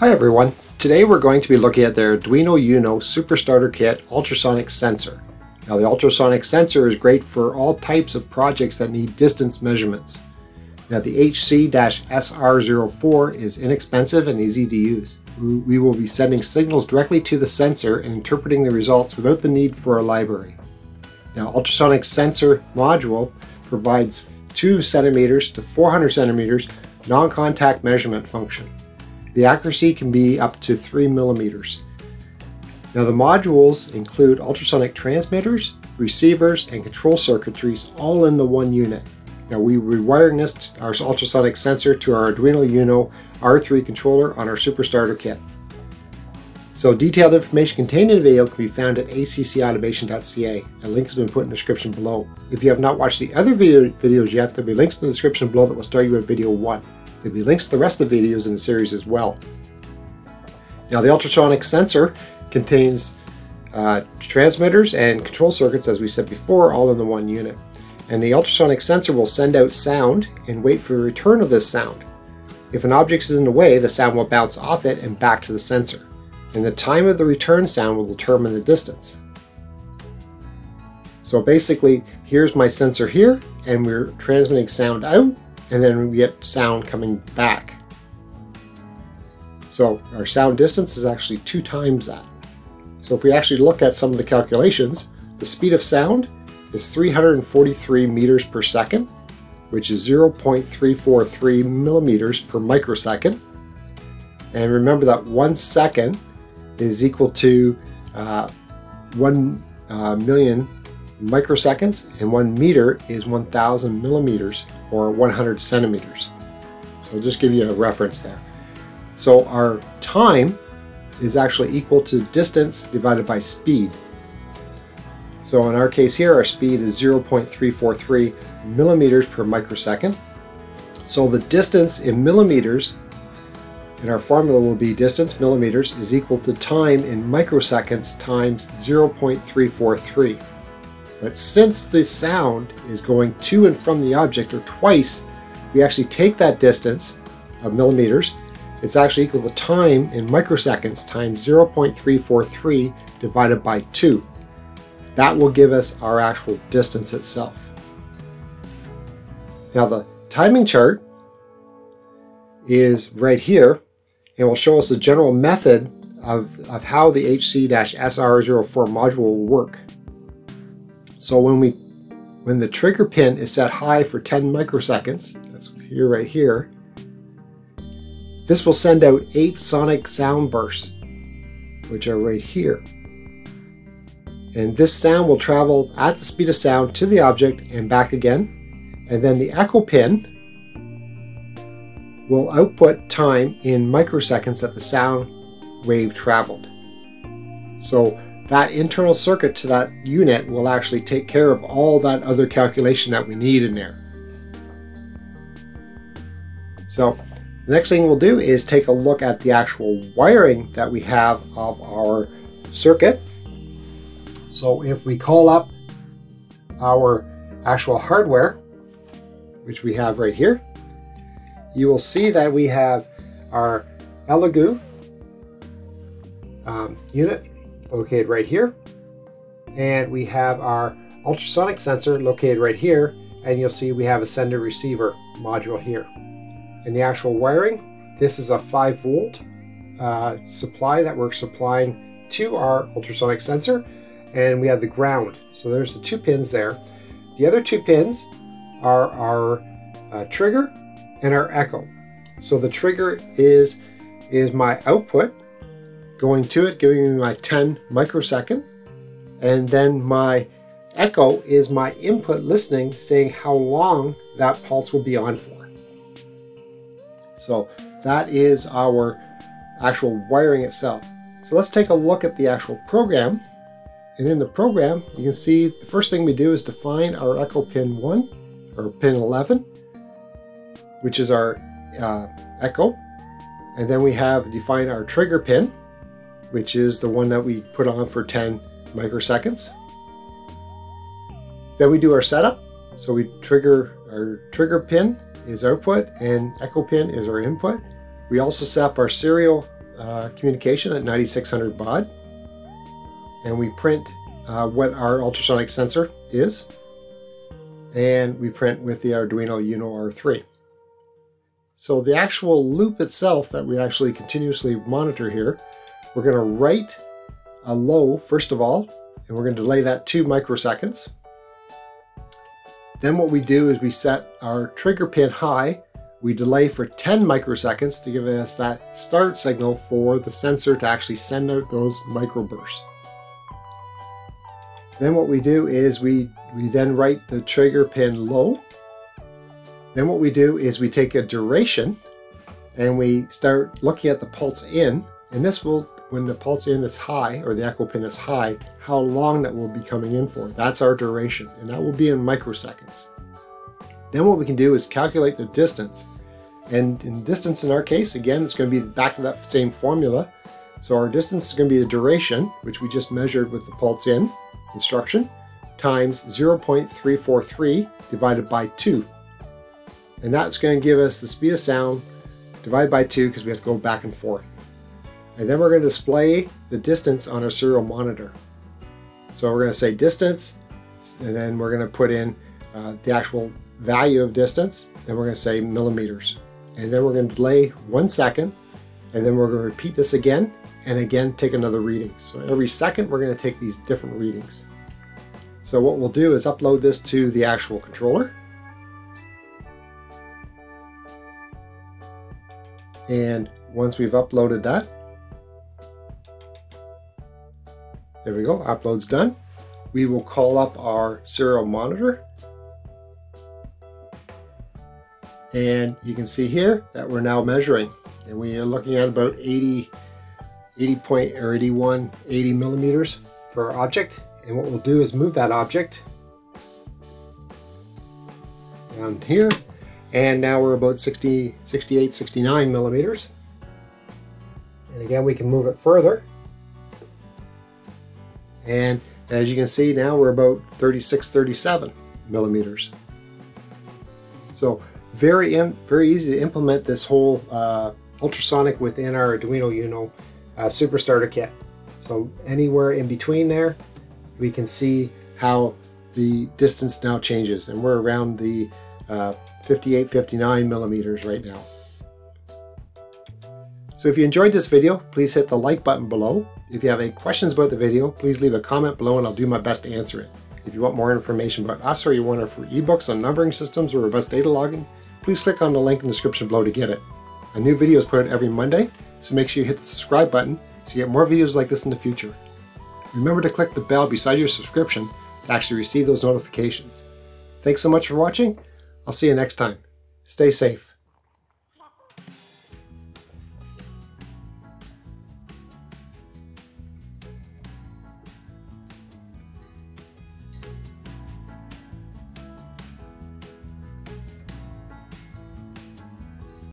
Hi everyone, today we're going to be looking at the Arduino Uno Super Starter Kit ultrasonic sensor. Now the ultrasonic sensor is great for all types of projects that need distance measurements. Now the HC-SR04 is inexpensive and easy to use. We will be sending signals directly to the sensor and interpreting the results without the need for a library. Now ultrasonic sensor module provides 2 centimeters to 400 centimeters non-contact measurement function. The accuracy can be up to 3 millimeters. Now the modules include ultrasonic transmitters, receivers, and control circuitries all in the one unit. Now we rewiring this our ultrasonic sensor to our Arduino Uno R3 controller on our Superstarter kit. So detailed information contained in the video can be found at accautomation.ca. A link has been put in the description below. If you have not watched the other video, videos yet, there'll be links in the description below that will start you at video 1. There'll be links to the rest of the videos in the series as well. Now the ultrasonic sensor contains uh, transmitters and control circuits, as we said before, all in the one unit. And the ultrasonic sensor will send out sound and wait for the return of this sound. If an object is in the way, the sound will bounce off it and back to the sensor. And the time of the return sound will determine the distance. So basically, here's my sensor here, and we're transmitting sound out, and then we get sound coming back. So our sound distance is actually two times that. So if we actually look at some of the calculations, the speed of sound is 343 meters per second, which is 0.343 millimeters per microsecond. And remember that one second is equal to uh, 1 uh, million microseconds, and 1 meter is 1,000 millimeters, or 100 centimeters. So I'll just give you a reference there. So our time is actually equal to distance divided by speed. So in our case here, our speed is 0.343 millimeters per microsecond. So the distance in millimeters and our formula will be distance millimeters is equal to time in microseconds times 0.343. But since the sound is going to and from the object or twice, we actually take that distance of millimeters. It's actually equal to time in microseconds times 0.343 divided by 2. That will give us our actual distance itself. Now the timing chart is right here and will show us the general method of, of how the HC-SR04 module will work. So when we when the trigger pin is set high for 10 microseconds, that's here right here, this will send out eight sonic sound bursts, which are right here. And this sound will travel at the speed of sound to the object and back again. And then the echo pin will output time in microseconds that the sound wave traveled. So that internal circuit to that unit will actually take care of all that other calculation that we need in there. So the next thing we'll do is take a look at the actual wiring that we have of our circuit. So if we call up our actual hardware, which we have right here, you will see that we have our Elegoo um, unit located right here. And we have our ultrasonic sensor located right here. And you'll see we have a sender receiver module here. And the actual wiring, this is a 5 volt uh, supply that we're supplying to our ultrasonic sensor. And we have the ground. So there's the two pins there. The other two pins are our uh, trigger and our echo. So the trigger is is my output going to it, giving me my 10 microsecond. And then my echo is my input listening, saying how long that pulse will be on for. So that is our actual wiring itself. So let's take a look at the actual program. And in the program, you can see the first thing we do is define our echo pin 1 or pin 11, which is our uh, echo. And then we have define our trigger pin, which is the one that we put on for 10 microseconds. Then we do our setup. So we trigger our trigger pin is output and echo pin is our input. We also set up our serial uh, communication at 9600 baud. And we print uh, what our ultrasonic sensor is. And we print with the Arduino Uno R3. So the actual loop itself that we actually continuously monitor here, we're going to write a low first of all, and we're going to delay that two microseconds. Then what we do is we set our trigger pin high. We delay for 10 microseconds to give us that start signal for the sensor to actually send out those microbursts. Then what we do is we, we then write the trigger pin low. Then what we do is we take a duration and we start looking at the pulse in and this will when the pulse in is high or the echo pin is high, how long that will be coming in for. That's our duration, and that will be in microseconds. Then what we can do is calculate the distance. And in distance in our case, again, it's going to be back to that same formula. So our distance is going to be the duration, which we just measured with the pulse in instruction, times 0.343 divided by 2. And that's going to give us the speed of sound divided by 2 because we have to go back and forth. And then we're going to display the distance on our serial monitor. So we're going to say distance, and then we're going to put in uh, the actual value of distance. Then we're going to say millimeters. And then we're going to delay one second, and then we're going to repeat this again, and again take another reading. So every second we're going to take these different readings. So what we'll do is upload this to the actual controller. And once we've uploaded that, There we go, upload's done. We will call up our serial monitor. And you can see here that we're now measuring. And we are looking at about 80, 80 point or 81, 80 millimeters for our object. And what we'll do is move that object down here. And now we're about 60, 68, 69 millimeters. And again, we can move it further. And as you can see now we're about 36, 37 millimeters. So very, very easy to implement this whole uh, ultrasonic within our Arduino Uno uh, Super Starter kit. So anywhere in between there, we can see how the distance now changes. And we're around the uh, 58, 59 millimeters right now. So if you enjoyed this video, please hit the like button below. If you have any questions about the video, please leave a comment below and I'll do my best to answer it. If you want more information about us or you want our free ebooks on numbering systems or robust data logging, please click on the link in the description below to get it. A new video is put out every Monday, so make sure you hit the subscribe button so you get more videos like this in the future. Remember to click the bell beside your subscription to actually receive those notifications. Thanks so much for watching. I'll see you next time. Stay safe.